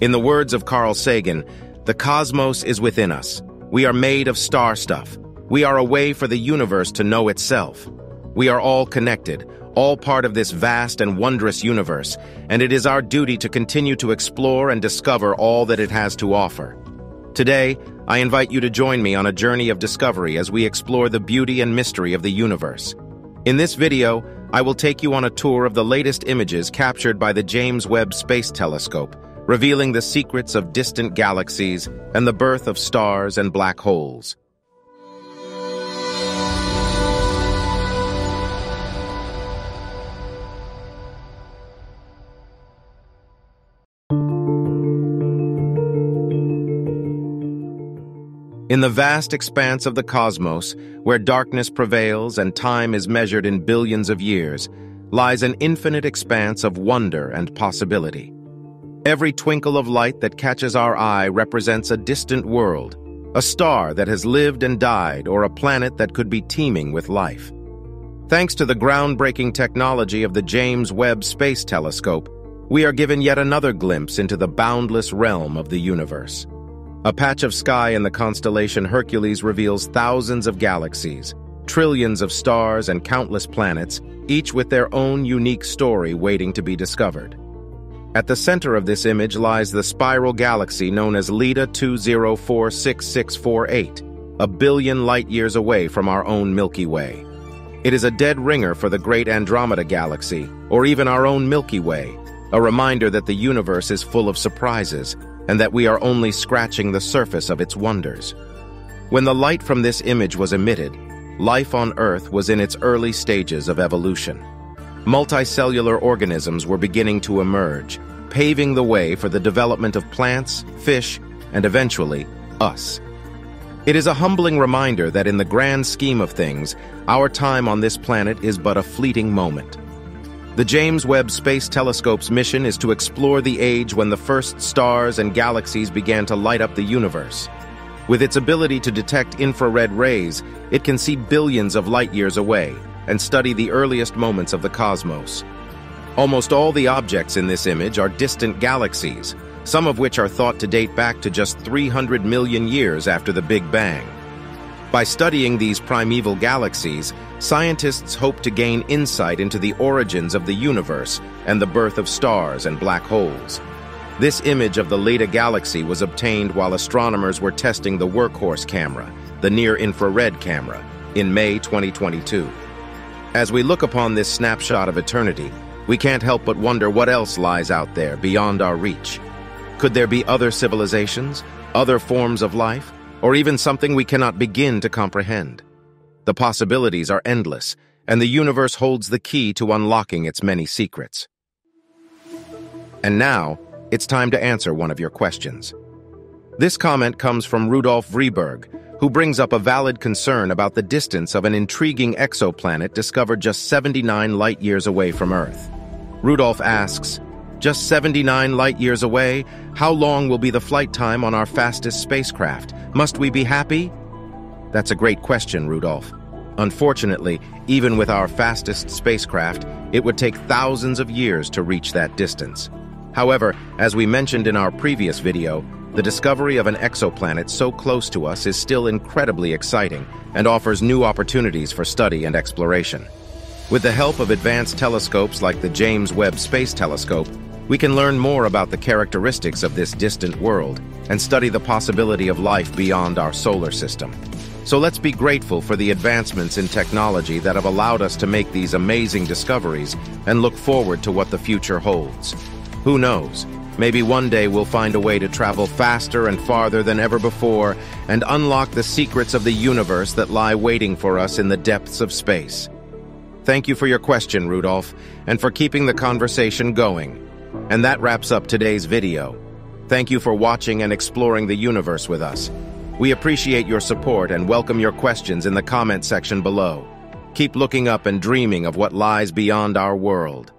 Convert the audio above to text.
In the words of Carl Sagan, the cosmos is within us. We are made of star stuff. We are a way for the universe to know itself. We are all connected, all part of this vast and wondrous universe, and it is our duty to continue to explore and discover all that it has to offer. Today, I invite you to join me on a journey of discovery as we explore the beauty and mystery of the universe. In this video, I will take you on a tour of the latest images captured by the James Webb Space Telescope, revealing the secrets of distant galaxies and the birth of stars and black holes. In the vast expanse of the cosmos, where darkness prevails and time is measured in billions of years, lies an infinite expanse of wonder and possibility. Every twinkle of light that catches our eye represents a distant world, a star that has lived and died, or a planet that could be teeming with life. Thanks to the groundbreaking technology of the James Webb Space Telescope, we are given yet another glimpse into the boundless realm of the universe. A patch of sky in the constellation Hercules reveals thousands of galaxies, trillions of stars, and countless planets, each with their own unique story waiting to be discovered. At the center of this image lies the spiral galaxy known as Leda 2046648, a billion light-years away from our own Milky Way. It is a dead ringer for the great Andromeda galaxy, or even our own Milky Way, a reminder that the universe is full of surprises, and that we are only scratching the surface of its wonders. When the light from this image was emitted, life on Earth was in its early stages of evolution. Multicellular organisms were beginning to emerge, paving the way for the development of plants, fish, and eventually, us. It is a humbling reminder that in the grand scheme of things, our time on this planet is but a fleeting moment. The James Webb Space Telescope's mission is to explore the age when the first stars and galaxies began to light up the universe. With its ability to detect infrared rays, it can see billions of light-years away and study the earliest moments of the cosmos. Almost all the objects in this image are distant galaxies, some of which are thought to date back to just 300 million years after the Big Bang. By studying these primeval galaxies, scientists hope to gain insight into the origins of the universe and the birth of stars and black holes. This image of the Leda galaxy was obtained while astronomers were testing the workhorse camera, the near-infrared camera, in May 2022. As we look upon this snapshot of eternity, we can't help but wonder what else lies out there beyond our reach. Could there be other civilizations, other forms of life, or even something we cannot begin to comprehend. The possibilities are endless, and the universe holds the key to unlocking its many secrets. And now, it's time to answer one of your questions. This comment comes from Rudolf Vreeburg, who brings up a valid concern about the distance of an intriguing exoplanet discovered just 79 light-years away from Earth. Rudolf asks, just 79 light-years away, how long will be the flight time on our fastest spacecraft? Must we be happy? That's a great question, Rudolph. Unfortunately, even with our fastest spacecraft, it would take thousands of years to reach that distance. However, as we mentioned in our previous video, the discovery of an exoplanet so close to us is still incredibly exciting and offers new opportunities for study and exploration. With the help of advanced telescopes like the James Webb Space Telescope, we can learn more about the characteristics of this distant world and study the possibility of life beyond our solar system. So let's be grateful for the advancements in technology that have allowed us to make these amazing discoveries and look forward to what the future holds. Who knows? Maybe one day we'll find a way to travel faster and farther than ever before and unlock the secrets of the universe that lie waiting for us in the depths of space. Thank you for your question, Rudolph, and for keeping the conversation going. And that wraps up today's video. Thank you for watching and exploring the universe with us. We appreciate your support and welcome your questions in the comment section below. Keep looking up and dreaming of what lies beyond our world.